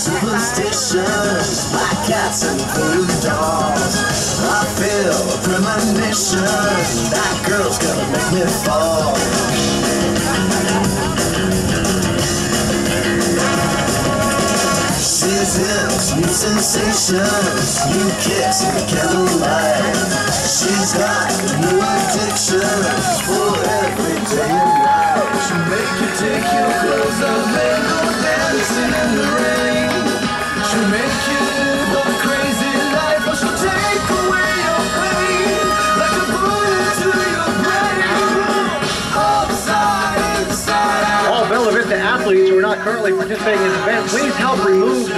Superstitions, black cats and voodoo dolls. I feel a premonition, that girl's gonna make me fall. New sensations, new kicks in the. She's got new addictions for every day and night. She'll make you take your clothes off and go dancing in the rain. She'll make you live a crazy life, or she'll take away your pain like a bullet to your brain. Upside, inside. All Bella Vista athletes who are not currently participating in this event, please help remove